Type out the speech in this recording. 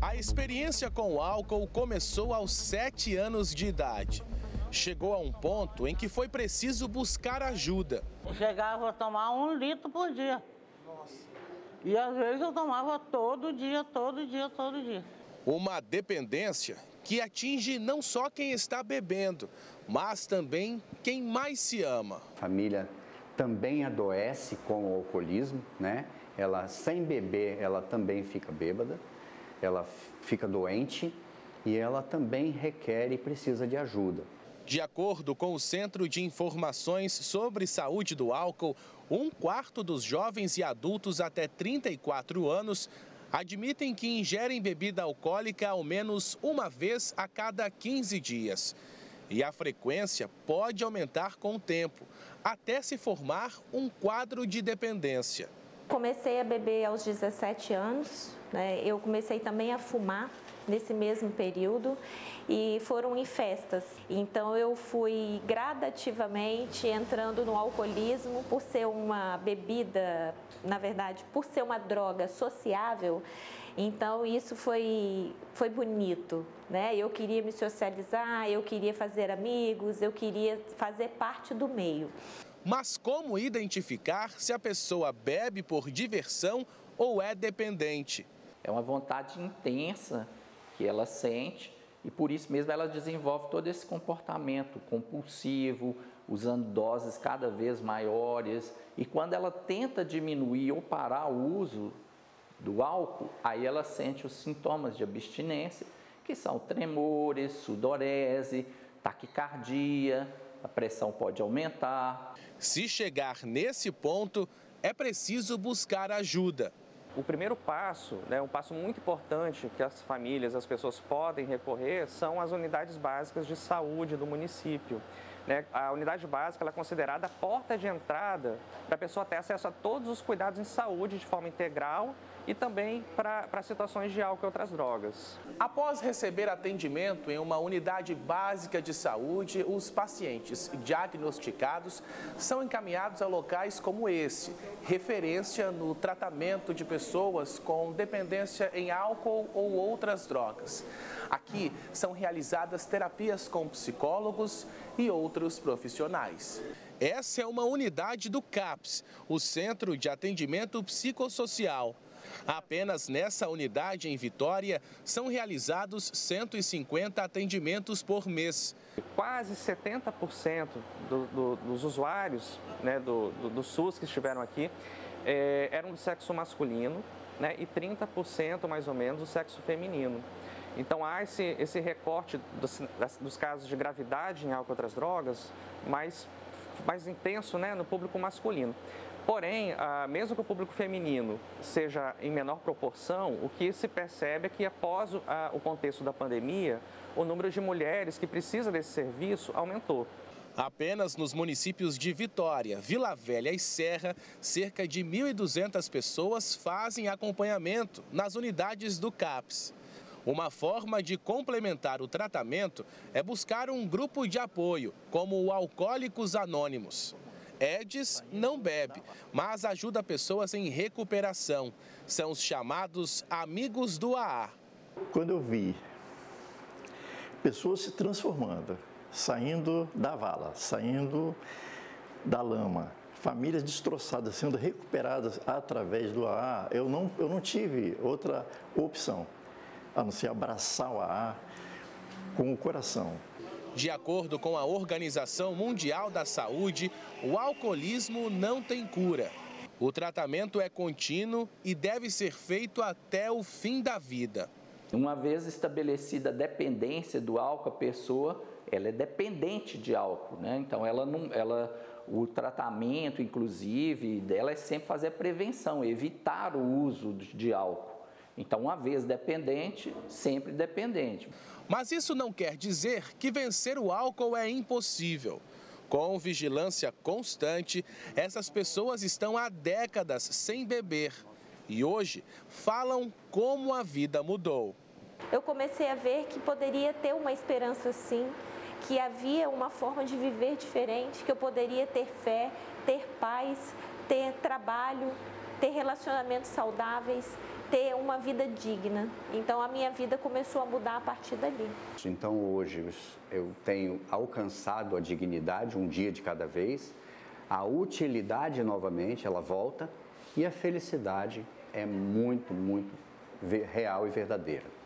A experiência com o álcool começou aos 7 anos de idade. Chegou a um ponto em que foi preciso buscar ajuda. Eu chegava a tomar um litro por dia. Nossa. E às vezes eu tomava todo dia, todo dia, todo dia. Uma dependência que atinge não só quem está bebendo, mas também quem mais se ama. A família também adoece com o alcoolismo, né? Ela sem beber, ela também fica bêbada ela fica doente e ela também requer e precisa de ajuda. De acordo com o Centro de Informações sobre Saúde do Álcool, um quarto dos jovens e adultos até 34 anos admitem que ingerem bebida alcoólica ao menos uma vez a cada 15 dias. E a frequência pode aumentar com o tempo, até se formar um quadro de dependência. Comecei a beber aos 17 anos, né? Eu comecei também a fumar nesse mesmo período e foram em festas. Então eu fui gradativamente entrando no alcoolismo por ser uma bebida, na verdade, por ser uma droga sociável. Então isso foi foi bonito, né? Eu queria me socializar, eu queria fazer amigos, eu queria fazer parte do meio. Mas como identificar se a pessoa bebe por diversão ou é dependente? É uma vontade intensa que ela sente e por isso mesmo ela desenvolve todo esse comportamento compulsivo, usando doses cada vez maiores. E quando ela tenta diminuir ou parar o uso do álcool, aí ela sente os sintomas de abstinência, que são tremores, sudorese, taquicardia, a pressão pode aumentar. Se chegar nesse ponto, é preciso buscar ajuda. O primeiro passo, né, um passo muito importante que as famílias, as pessoas podem recorrer, são as unidades básicas de saúde do município. Né? A unidade básica é considerada a porta de entrada para a pessoa ter acesso a todos os cuidados em saúde de forma integral e também para situações de álcool e outras drogas. Após receber atendimento em uma unidade básica de saúde, os pacientes diagnosticados são encaminhados a locais como esse, referência no tratamento de pessoas com dependência em álcool ou outras drogas. Aqui são realizadas terapias com psicólogos e outros profissionais. Essa é uma unidade do CAPS, o Centro de Atendimento Psicossocial. Apenas nessa unidade em Vitória são realizados 150 atendimentos por mês. Quase 70% do, do, dos usuários né, do, do, SUS que estiveram aqui é, eram do sexo masculino né, e 30% mais ou menos do sexo feminino. Então há esse, esse recorte dos, dos casos de gravidade em álcool e outras drogas mais, mais intenso né, no público masculino. Porém, mesmo que o público feminino seja em menor proporção, o que se percebe é que após o contexto da pandemia, o número de mulheres que precisa desse serviço aumentou. Apenas nos municípios de Vitória, Vila Velha e Serra, cerca de 1.200 pessoas fazem acompanhamento nas unidades do CAPS. Uma forma de complementar o tratamento é buscar um grupo de apoio, como o Alcoólicos Anônimos. Edis não bebe, mas ajuda pessoas em recuperação. São os chamados amigos do AA. Quando eu vi pessoas se transformando, saindo da vala, saindo da lama, famílias destroçadas sendo recuperadas através do AA, eu não, eu não tive outra opção a não ser abraçar o AA com o coração. De acordo com a Organização Mundial da Saúde, o alcoolismo não tem cura. O tratamento é contínuo e deve ser feito até o fim da vida. Uma vez estabelecida a dependência do álcool, a pessoa ela é dependente de álcool, né? Então ela não, ela, o tratamento, inclusive, dela é sempre fazer a prevenção, evitar o uso de álcool. Então, uma vez dependente, sempre dependente. Mas isso não quer dizer que vencer o álcool é impossível. Com vigilância constante, essas pessoas estão há décadas sem beber e hoje falam como a vida mudou. Eu comecei a ver que poderia ter uma esperança sim, que havia uma forma de viver diferente, que eu poderia ter fé, ter paz, ter trabalho, ter relacionamentos saudáveis, ter uma vida digna. Então a minha vida começou a mudar a partir dali. Então hoje eu tenho alcançado a dignidade um dia de cada vez, a utilidade novamente ela volta e a felicidade é muito, muito real e verdadeira.